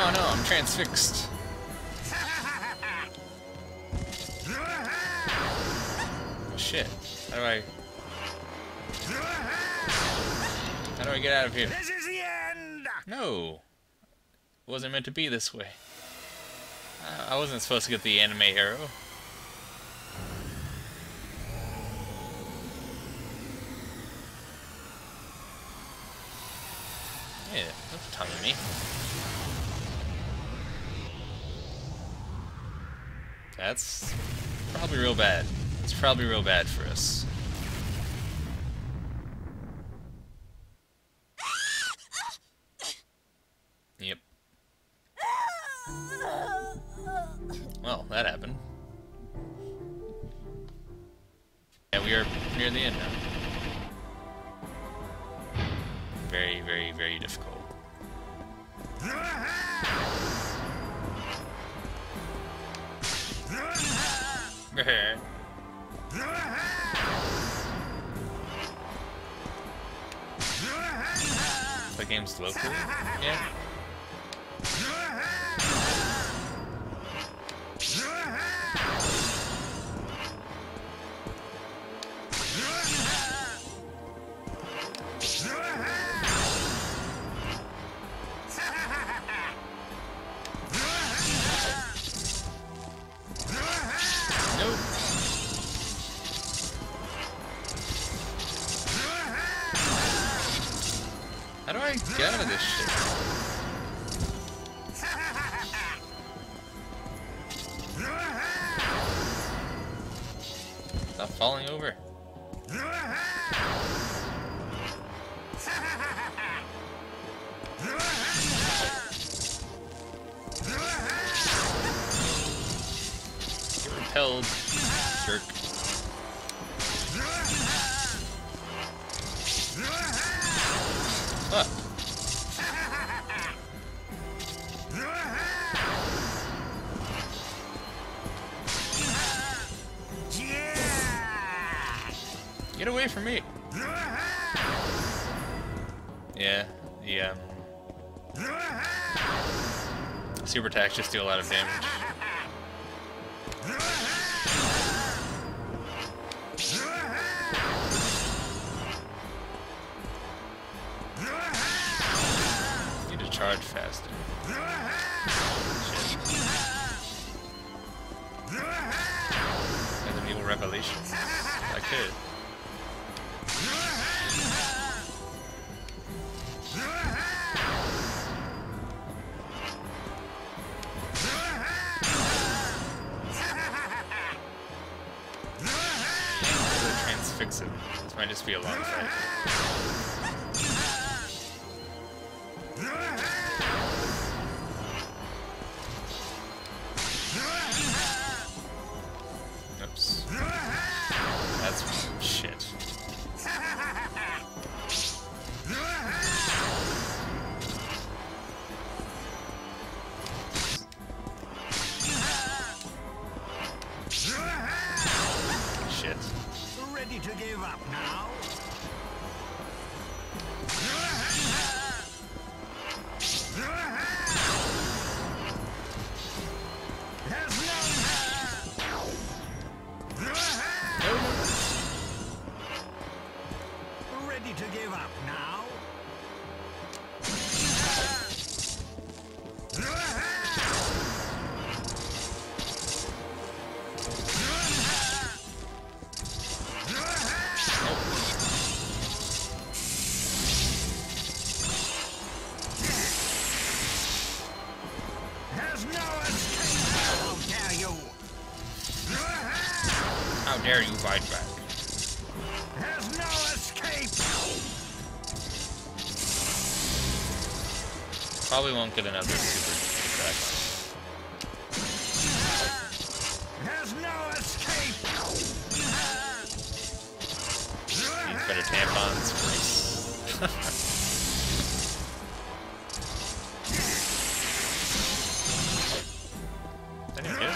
Oh no, I'm transfixed. Oh, shit. How do I... How do I get out of here? This is the end! No! It wasn't meant to be this way. Uh, I wasn't supposed to get the anime arrow. Yeah, me. That's probably real bad. It's probably real bad for us. Yep. Well, that happened. Yeah, we are near the end now. Very, very, very difficult. The game's local? Yeah. Out of this shit? Stop falling over. Repelled, jerk. Super attacks just do a lot of damage. Need to charge faster. Shit. Resident Evil Revelations? I could. This might just be a long. To give up now? How dare you fight back? Probably won't get another super attack. There's no escape! Better tampons, please. Did I?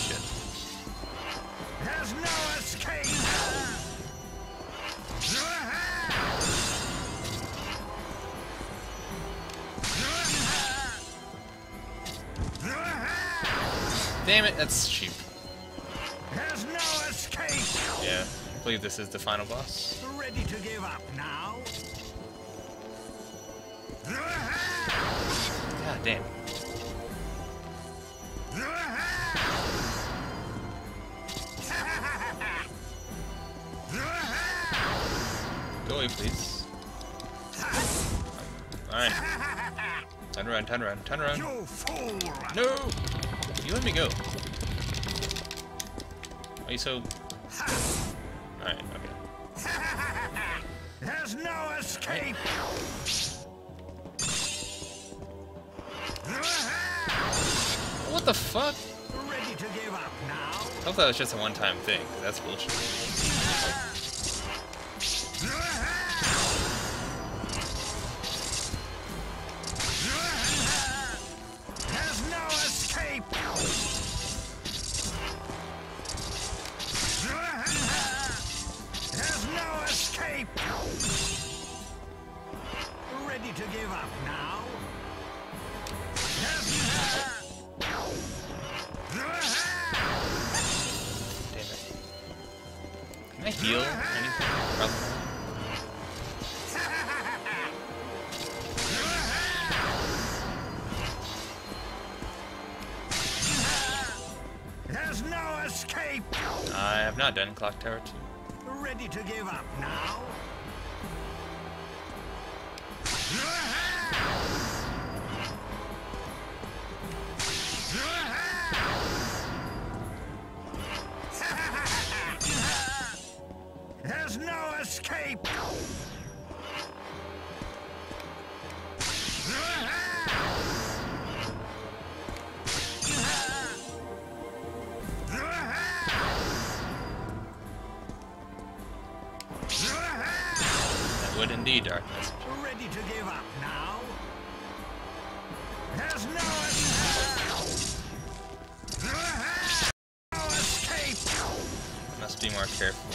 Shit. Damn it, that's cheap. There's no escape. Yeah, I believe this is the final boss. Ready to give up now? God damn. Go away, please. Alright. Turn around, turn around, turn around. You fool! No! You let me go. Are you so... Alright, okay. There's no escape. What the fuck? Ready to give up now? I thought that was just a one-time thing. That's bullshit. To give up now? Damn it. Can I heal anything? Probably. There's no escape. I have not done Clock Tower 2. Ready to give up now? There's no escape. Would indeed darkness. Ready to give up now? There's no escape. No escape. Must be more careful.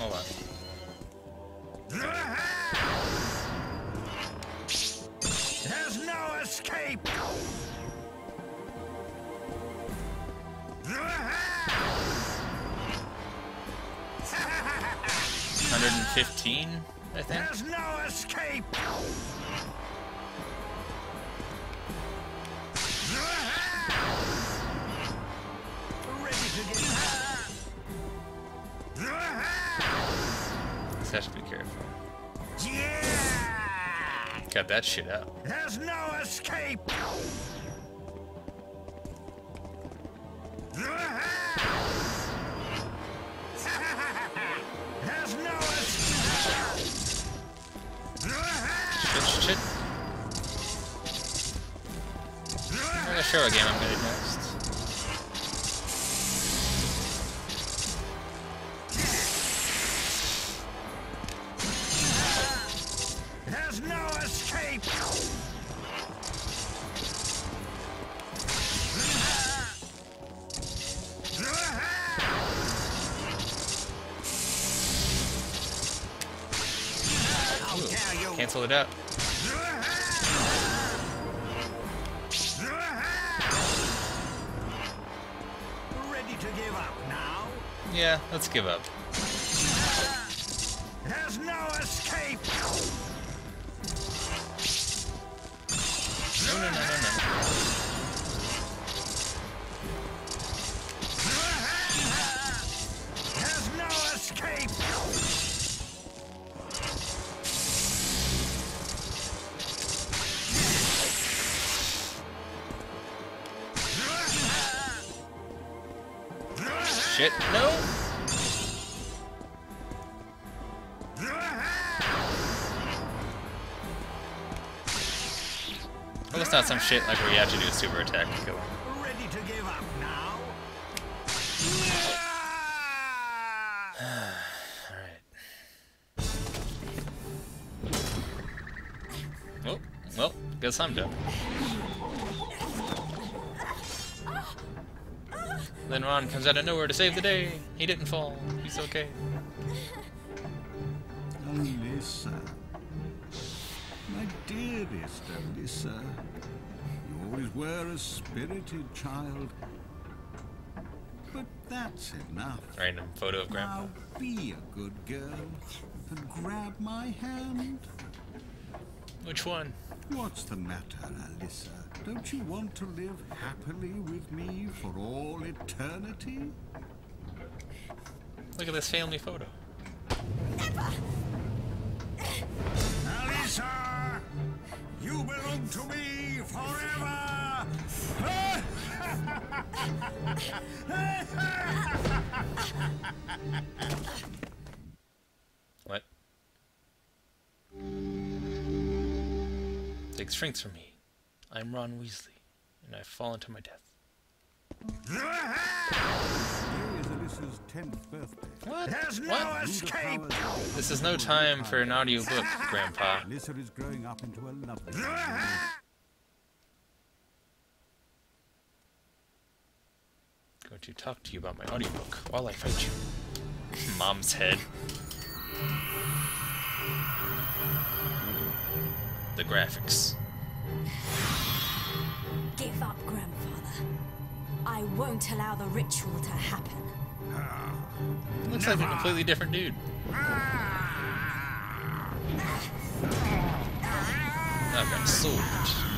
Hold on. There's no escape. Hundred and fifteen, I think. There's no escape. Ready to get Just have to be careful. Yeah! Cut that shit out. There's no escape. Sure what game I'm gonna do next. There's no escape. Cancel it out. Yeah, let's give up. Shit, no! Well, it's not some shit like where you have to do a super attack kill. Ready to give up now? Alright. Oh, well, guess I'm done. Then Ron comes out of nowhere to save the day. He didn't fall. He's okay. Oh, Alyssa. My dearest Alyssa. You always were a spirited child. But that's enough. Random photo of Grandpa. Now be a good girl and grab my hand. Which one? What's the matter, Alyssa? Don't you want to live happily with me for all eternity? Look at this family photo. Alyssa! You belong to me forever! Take strength from me. I'm Ron Weasley, and I've fallen to my death. Today is Alyssa's 10th birthday. What? There's no What? escape! This is no time for an audiobook, Grandpa. Alyssa is growing up into a lovely going to talk to you about my audiobook while I fight you. Mom's head. The graphics. Give up, grandfather. I won't allow the ritual to happen. Looks like a completely different dude. I've got a sword.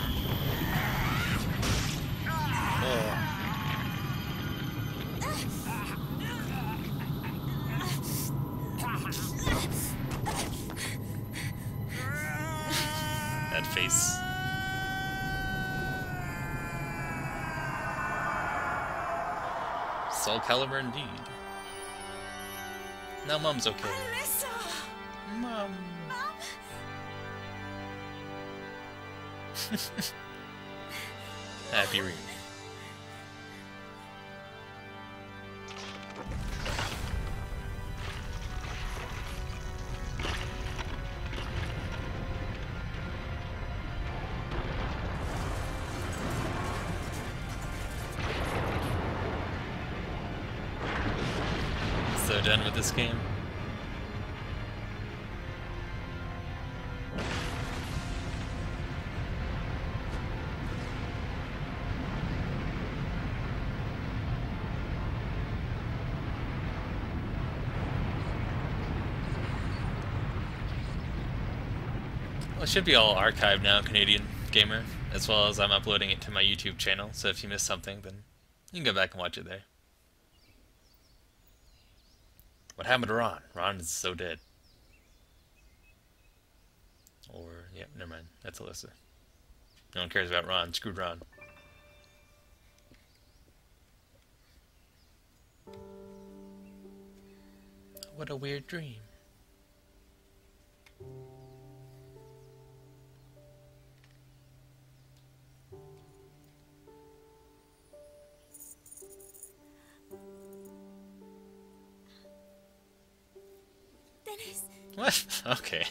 Face. Soul Calibur indeed. Now Mom's okay. Alyssa! Mom. Mom! Happy reunion. Done with this game. Well, it should be all archived now, Canadian Gamer, as well as I'm uploading it to my YouTube channel, so if you missed something, then you can go back and watch it there. What happened to Ron? Ron is so dead. Or, yep, never mind. That's Alyssa. No one cares about Ron. Screwed Ron. What a weird dream. Dennis! What? Okay.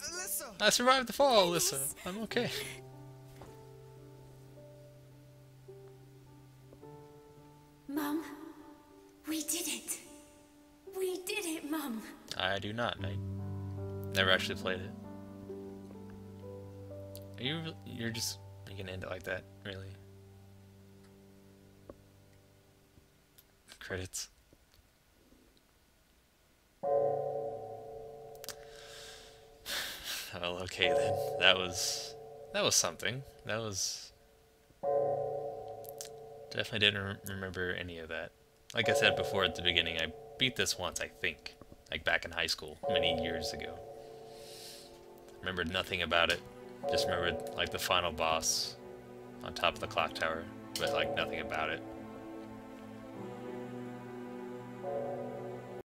Alyssa! I survived the fall, Alyssa. I'm okay. Mom, we did it. We did it, Mom. I do not. I never actually played it. Are you? You're just you can end it like that, really? Credits. Well, okay then. That was that was something. That was definitely didn't re- remember any of that. Like I said before at the beginning, I beat this once, I think, like back in high school, many years ago. Remembered nothing about it. Just remembered like the final boss on top of the clock tower, but like nothing about it.